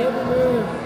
Never move.